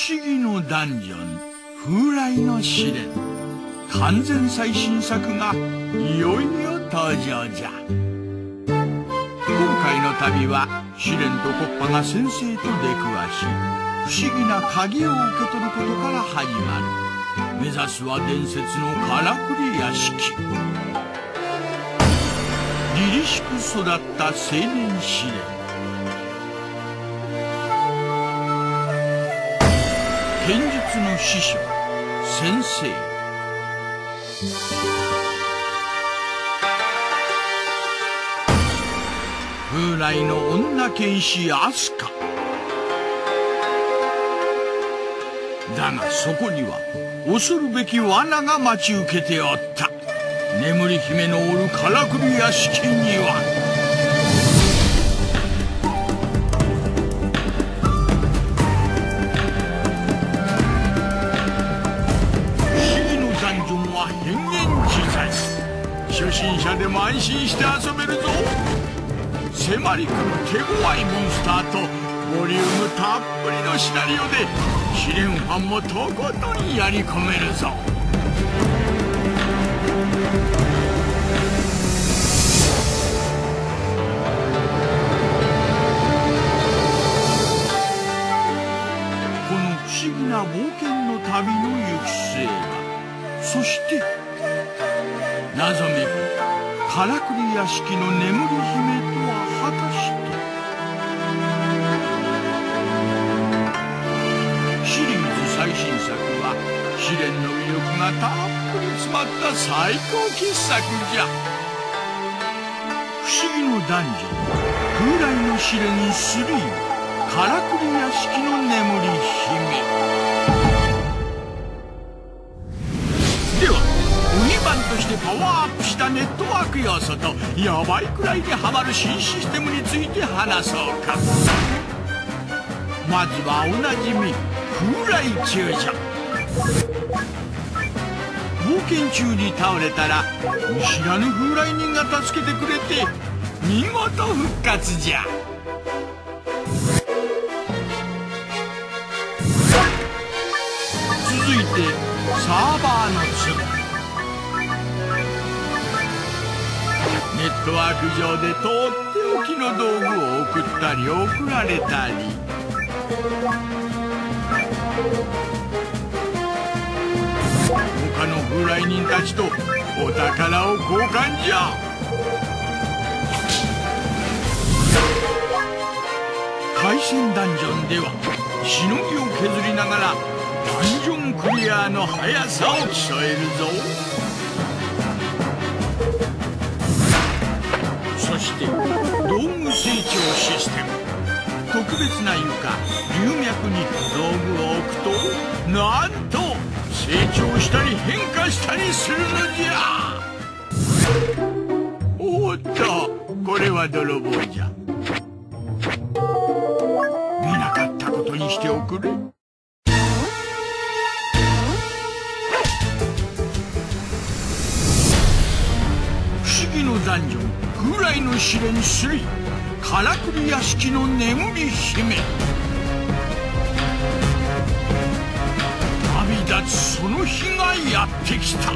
思議のダンジョン風来の試練。完全最新作がいよいよ登場じゃ。今回の旅は試練とコッパが先生と出くわし不思議な鍵を受け取ることから始まる。目指すは伝説のからくり屋敷。凛々しく育った青年試練。剣術の師匠先生。風来の女剣士アスカだがそこには恐るべき罠が待ち受けておった。眠り姫のおるからくり屋敷には初心者でも安心して遊べるぞ。迫り来る手強いモンスターとボリュームたっぷりのシナリオで試練ファンもとことんやり込めるぞ。そして謎めくからくり屋敷の眠り姫とは果たしてシリーズ最新作は試練の魅力がたっぷり詰まった最高傑作じゃ。不思議のダンジョン風来の試練3からくり屋敷の眠り姫。パワーアップしたネットワーク要素とヤバいくらいにハマる新システムについて話そうか。まずはおなじみ風来注射冒険中に倒れたら見知らぬ風来人が助けてくれて見事復活じゃ。続いてサーバーの次ネットワーク上でとっておきの道具を送ったり送られたり他の風来人たちとお宝を交換じゃ海鮮ダンジョンではしのぎを削りながらダンジョンクリアの速さを競えるぞ。成長システム。特別な床流脈に道具を置くとなんと成長したり変化したりするのじゃ。おっとこれは泥棒じゃ。見なかったことにしておくれ。不思議のダンジョン風来の試練3からくり屋敷の眠り姫。旅立つその日がやってきた。